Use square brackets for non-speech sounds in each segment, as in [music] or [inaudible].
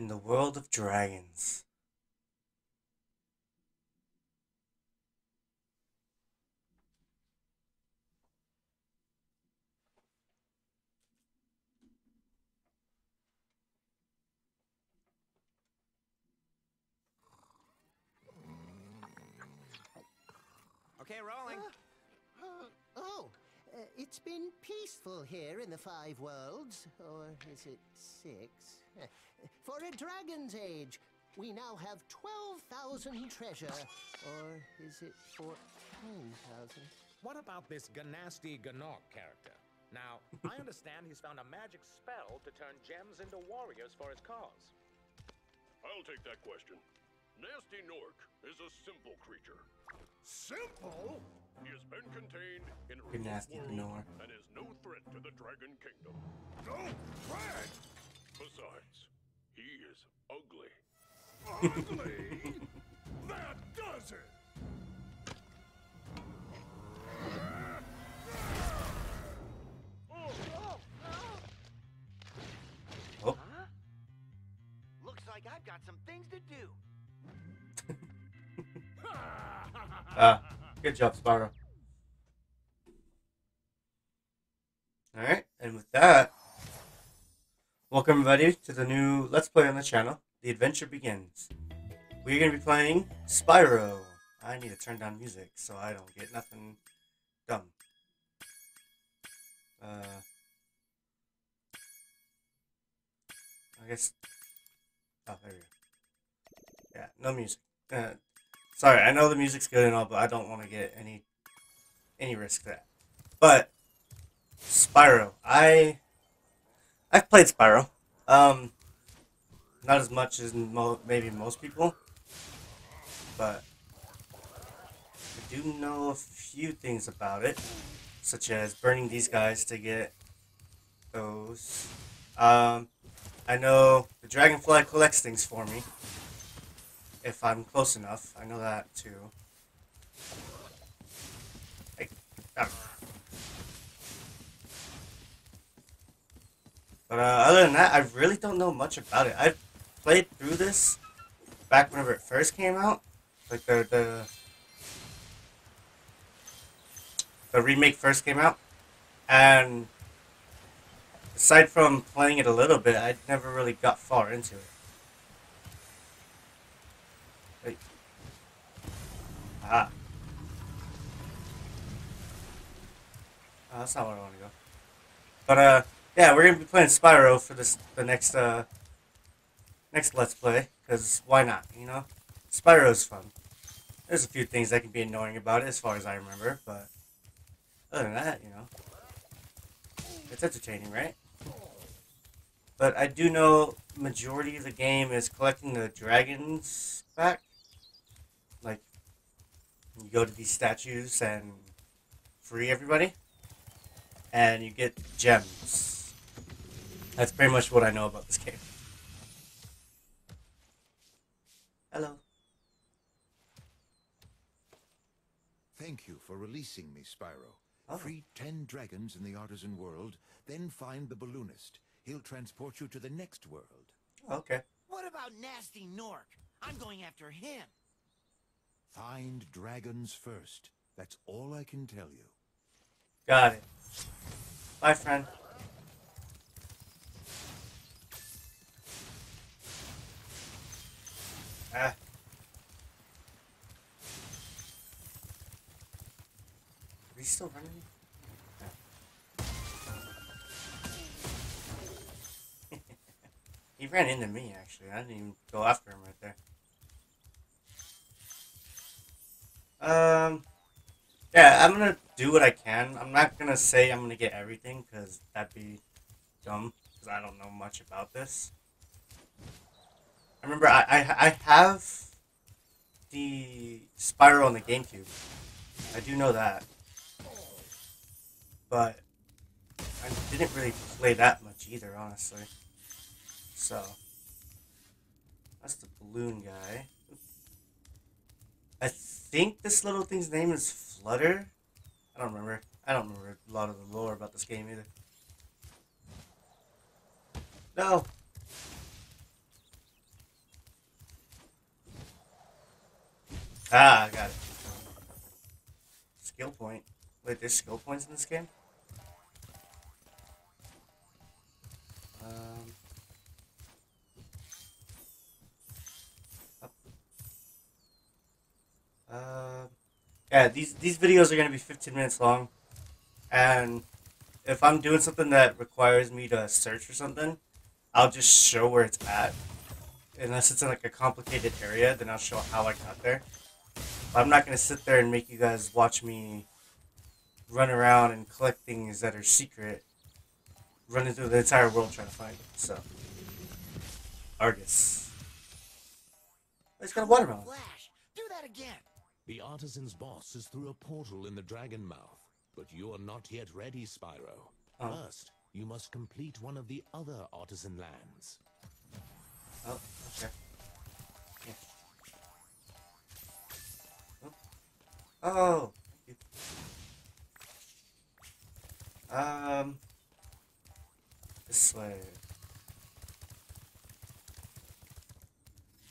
in the world of dragons. Okay, rolling. [gasps] Uh, it's been peaceful here in the Five Worlds, or is it six? [laughs] For a dragon's age, we now have 12,000 treasure, or is it 14,000? What about this Gnasty Gnorc character? Now, I understand he's found a magic spell to turn gems into warriors for his cause. I'll take that question. Gnasty Gnorc is a simple creature. Simple? He has been contained in a Good nasty world and is no threat to the Dragon Kingdom. No threat? Besides, he is ugly. Ugly? [laughs] that does it! Oh, Looks like I've got some things to do. [laughs] ah, good job, Spyro. Alright, and with that, welcome everybody to the new Let's Play on the channel. The adventure begins. We're going to be playing Spyro. I need to turn down music so I don't get nothing dumb. Uh, I guess. Oh, there we go. Yeah, no music. Uh, sorry, I know the music's good and all, but I don't want to get any any risk that. But Spyro, I I've played Spyro. Um, not as much as mo- maybe most people, but I do know a few things about it, such as burning these guys to get those. Um, I know the dragonfly collects things for me if I'm close enough. I know that too. But uh, other than that, I really don't know much about it. I played through this back whenever it first came out, like the the the remake first came out, and aside from playing it a little bit, I never really got far into it. Wait. Ah. Oh, that's not where I want to go. But uh, yeah, we're gonna be playing Spyro for this the next uh next Let's Play, cause why not? You know, Spyro's fun. There's a few things that can be annoying about it, as far as I remember, but other than that, you know, it's entertaining, right? But I do know majority of the game is collecting the dragons back. Like, you go to these statues and free everybody, and you get gems. That's pretty much what I know about this game. Hello. Thank you for releasing me, Spyro. Oh. Free ten dragons in the artisan world, then find the balloonist. He'll transport you to the next world. Okay. What about Gnasty Gnorc? I'm going after him. Find dragons first. That's all I can tell you. Got it. Bye, friend. Ah. Are we still running? [laughs] He ran into me, actually. I didn't even go after him right there. Um, yeah, I'm gonna do what I can. I'm not gonna say I'm gonna get everything because that'd be dumb. Because I don't know much about this. I remember I, I I have the Spyro on the GameCube. I do know that, but I didn't really play that much either, honestly. So that's the balloon guy. I think this little thing's name is Flutter. I don't remember. I don't remember a lot of the lore about this game either. No! Ah, I got it. Skill point. Wait, there's skill points in this game? Um... Uh, yeah, these these videos are gonna be 15 minutes long, and if I'm doing something that requires me to search for something, I'll just show where it's at. Unless it's in like a complicated area, then I'll show how I got there. But I'm not gonna sit there and make you guys watch me run around and collect things that are secret, running through the entire world trying to find it. So, Argus. It's got a watermelon. Flash, do that again. The artisan's boss is through a portal in the Dragon Mouth, but you are not yet ready, Spyro. Oh. First, you must complete one of the other artisan lands. Oh, okay. Yeah. Oh. Um. This way.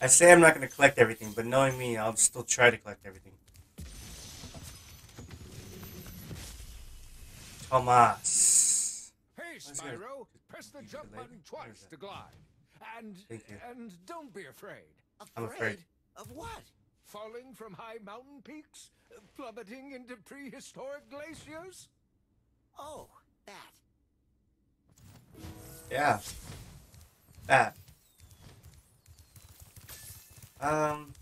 I say I'm not going to collect everything, but knowing me, I'll still try to collect everything. Tomas. Hey, Spyro, press the jump button twice to glide. And Thank you. and don't be afraid. I'm afraid. Of what? Falling from high mountain peaks, Uh, plummeting into prehistoric glaciers. Oh, that. Yeah. That. Um.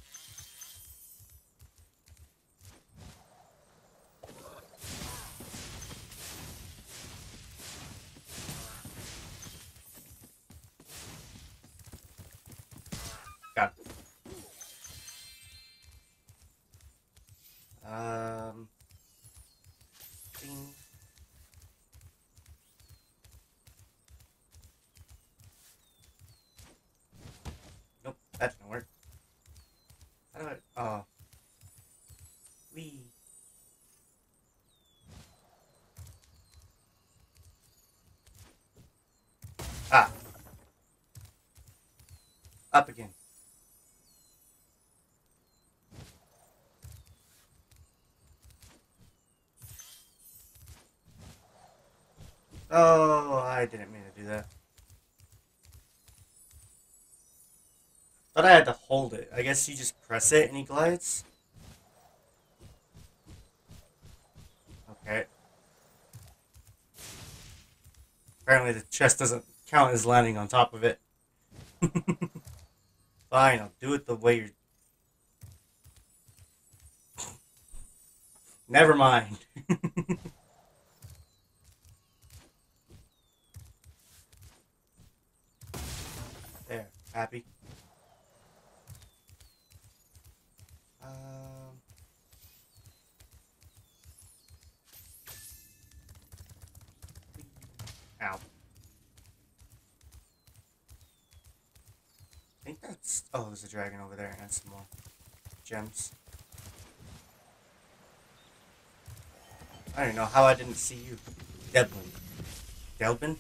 Up again. Oh, I didn't mean to do that. But I had to hold it. I guess you just press it and he glides. Okay. Apparently the chest doesn't count as landing on top of it. Fine, I'll do it the way you're. [laughs] Never mind. [laughs] there, happy. Um, ow. I think that's. Oh, there's a dragon over there and some more gems. I don't know how I didn't see you. Devlin. Delvin?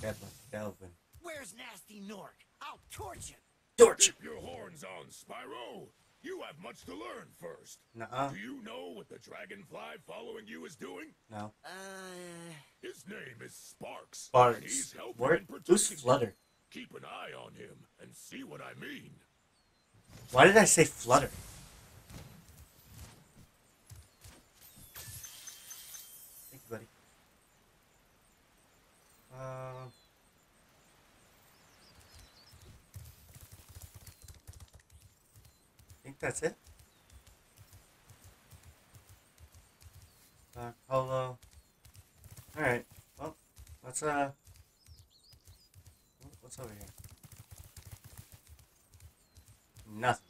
Devlin. Delvin. Where's Gnasty Gnorc? I'll torch him. Torch! Keep your horns on, Spyro. You have much to learn first. Nuh-uh. Do you know what the dragonfly following you is doing? No. Uh, His name is Sparx. Sparx. And he's helping Where? and Who's protecting you. Flutter? Keep an eye on him and see what I mean. Why did I say Flutter? Thank you, buddy. Uh, I think that's it. Dark Hollow. Alright, well, let's, uh, what's over here? Nothing.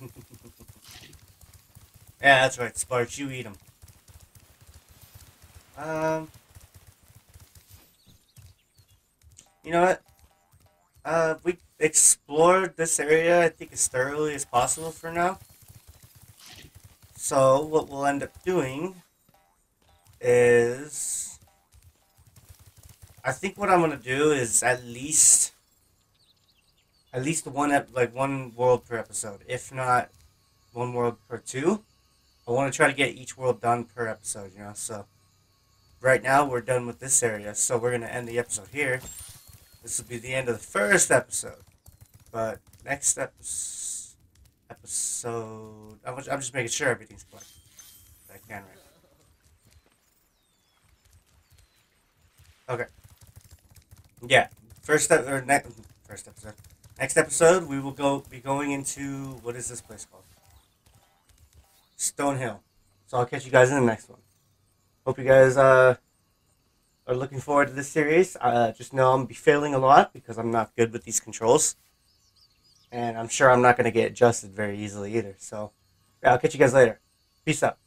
[laughs] yeah, that's right, Sparx. You eat them. Um. You know what? Uh, we explored this area, I think, as thoroughly as possible for now. So, what we'll end up doing is. I think what I'm gonna do is at least at least one ep- like one world per episode. If not one world per two, I want to try to get each world done per episode. You know, so right now we're done with this area, so we're gonna end the episode here. This will be the end of the first episode, but next episode, episode, I'm just, I'm just making sure everything's playing. I can right. Okay. Yeah, first ep- or next first episode. Next episode, we will go be going into what is this place called? Stonehill. So I'll catch you guys in the next one. Hope you guys uh, are looking forward to this series. Uh, just know I'm gonna be failing a lot because I'm not good with these controls, and I'm sure I'm not going to get adjusted very easily either. So yeah, I'll catch you guys later. Peace out.